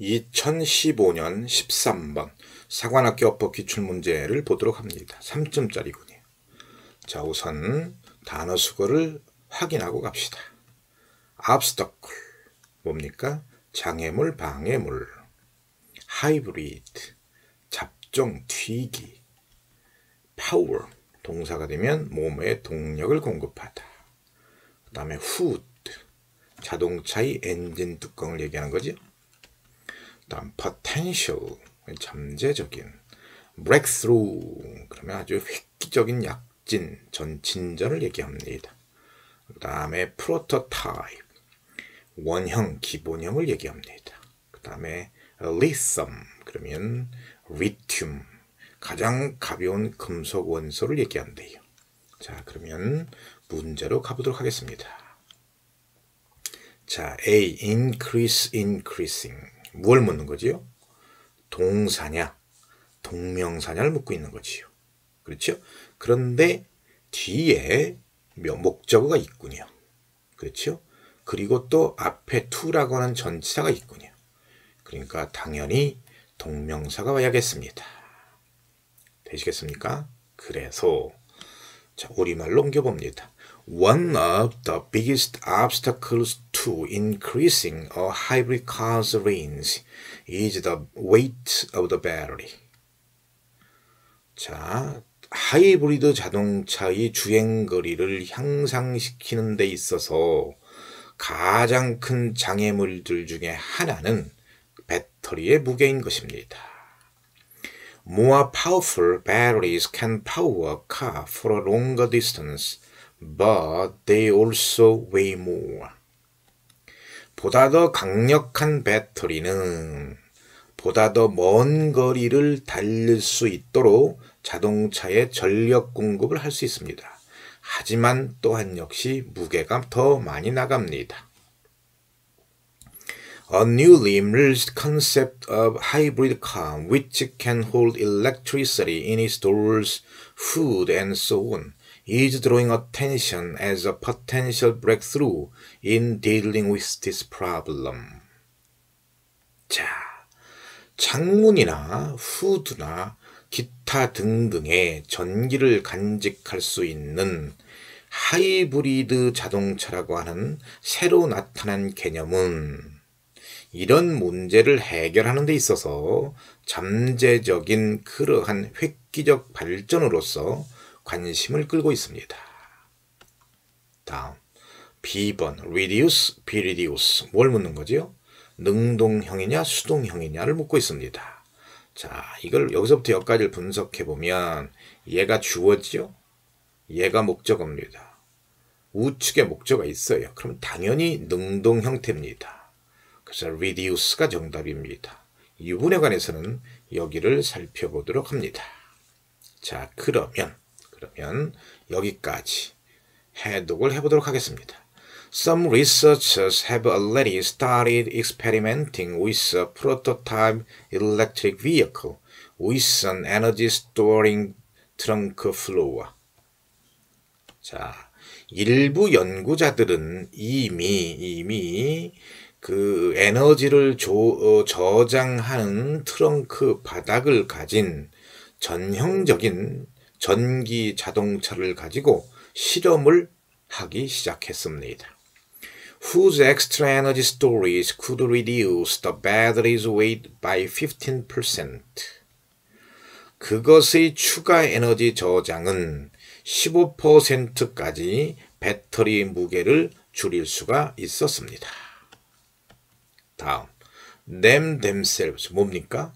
2015년 13번 사관학교 어법 기출문제를 보도록 합니다. 3점짜리군요. 자 우선 단어 수거를 확인하고 갑시다. obstacle 뭡니까? 장애물, 방해물 hybrid 잡종, 튀기 power 동사가 되면 몸에 동력을 공급하다. 그 다음에 hood 자동차의 엔진 뚜껑을 얘기하는 거죠. 다음 potential 잠재적인 breakthrough 그러면 아주 획기적인 약진 전진전을 얘기합니다. 그 다음에 prototype 원형 기본형을 얘기합니다. 그 다음에 lithium 그러면 리튬 가장 가벼운 금속 원소를 얘기한대요. 자 그러면 문제로 가보도록 하겠습니다. 자 A increase increasing 뭘 묻는 거지요? 동사냐, 동명사냐를 묻고 있는 거지요. 그렇죠? 그런데 뒤에 목적어가 있군요. 그렇죠? 그리고 또 앞에 to라고 하는 전치사가 있군요. 그러니까 당연히 동명사가 와야겠습니다. 되시겠습니까? 그래서 자, 우리말로 옮겨봅니다. One of the biggest obstacles to increasing a hybrid car's range is the weight of the battery. 자, 하이브리드 자동차의 주행거리를 향상시키는 데 있어서 가장 큰 장애물들 중에 하나는 배터리의 무게인 것입니다. More powerful batteries can power a car for a longer distance but they also weigh more. 보다 더 강력한 배터리는 보다 더 먼 거리를 달릴 수 있도록 자동차에 전력 공급을 할 수 있습니다. 하지만 또한 역시 무게가 더 많이 나갑니다. A newly emerged concept of hybrid car which can hold electricity in its doors, food and so on is drawing attention as a potential breakthrough in dealing with this problem. 자, 창문이나 후드나 기타 등등의 전기를 간직할 수 있는 하이브리드 자동차라고 하는 새로 나타난 개념은 이런 문제를 해결하는 데 있어서 잠재적인 그러한 획기적 발전으로서 관심을 끌고 있습니다. 다음 B번 reduce, be reduce 뭘 묻는 거지요? 능동형이냐 수동형이냐를 묻고 있습니다. 자 이걸 여기서부터 여기까지를 분석해 보면 얘가 주어지요? 얘가 목적어입니다. 우측에 목적어가 있어요. 그럼 당연히 능동 형태입니다. 그래서 reduce가 정답입니다. 이 부분에 관해서는 여기를 살펴보도록 합니다. 자 그러면 그러면 여기까지 해독을 해보도록 하겠습니다. Some researchers have already started experimenting with a prototype electric vehicle with an energy storing trunk floor. 자, 일부 연구자들은 이미 이미 그 에너지를 조, 어, 저장하는 트렁크 바닥을 가진 전형적인 전기 자동차를 가지고 실험을 하기 시작했습니다. Whose extra energy storage could reduce the battery's weight by 15%. 그것의 추가 에너지 저장은 15%까지 배터리 무게를 줄일 수가 있었습니다. 다음, them themselves 뭡니까?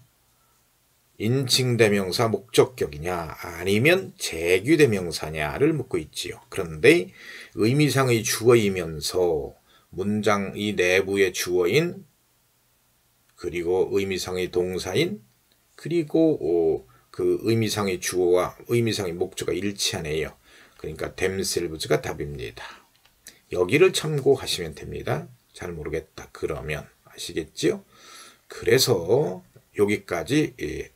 인칭대명사 목적격이냐 아니면 재규대명사냐를 묻고 있지요. 그런데 의미상의 주어이면서 문장 이 내부의 주어인 그리고 의미상의 동사인 그리고 어, 그 의미상의 주어와 의미상의 목적어가 일치하네요. 그러니까 themselves가 답입니다. 여기를 참고하시면 됩니다. 잘 모르겠다. 그러면 아시겠지요? 그래서 여기까지 예,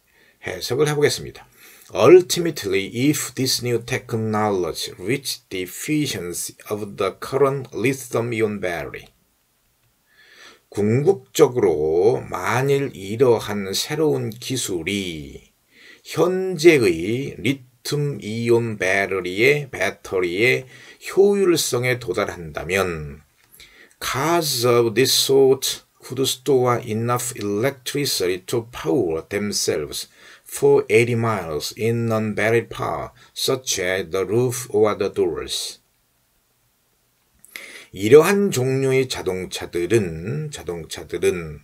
해석을 해보겠습니다. Ultimately, if this new technology reached the efficiency of the current lithium-ion battery, 궁극적으로 만일 이러한 새로운 기술이 현재의 리튬 이온 배터리의 배터리의 효율성에 도달한다면 cars of this sort could store enough electricity to power themselves for 80 miles in non-battery power, such as the roof or the doors. 이러한 종류의 자동차들은 자동차들은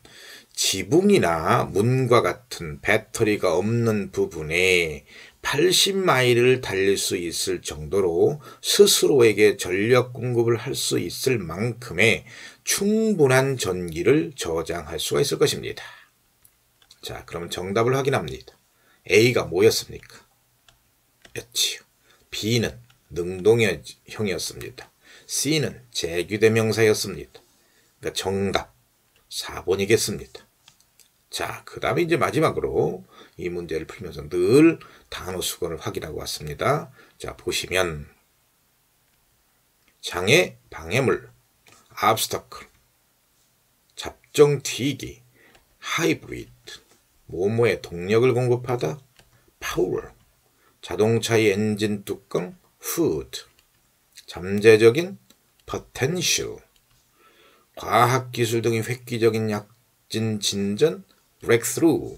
지붕이나 문과 같은 배터리가 없는 부분에 80마일을 달릴 수 있을 정도로 스스로에게 전력 공급을 할 수 있을 만큼의 충분한 전기를 저장할 수가 있을 것입니다. 자, 그러면 정답을 확인합니다. A가 뭐였습니까? 였지요. B는 능동형이었습니다. C는 제규대명사였습니다. 그러니까 정답 4번이겠습니다. 자, 그 다음에 이제 마지막으로 이 문제를 풀면서 늘 단어 수건을 확인하고 왔습니다. 자, 보시면 장애, 방해물, obstacle, 잡정 튀기, hybrid, 모모의 동력을 공급하다, power, 자동차의 엔진 뚜껑, hood, 잠재적인 potential, 과학기술 등의 획기적인 약진 진전, breakthrough,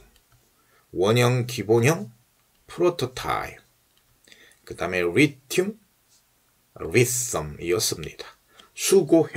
원형 기본형, 프로토타입, 그 다음에 리튬, 리썸이었습니다. 수고해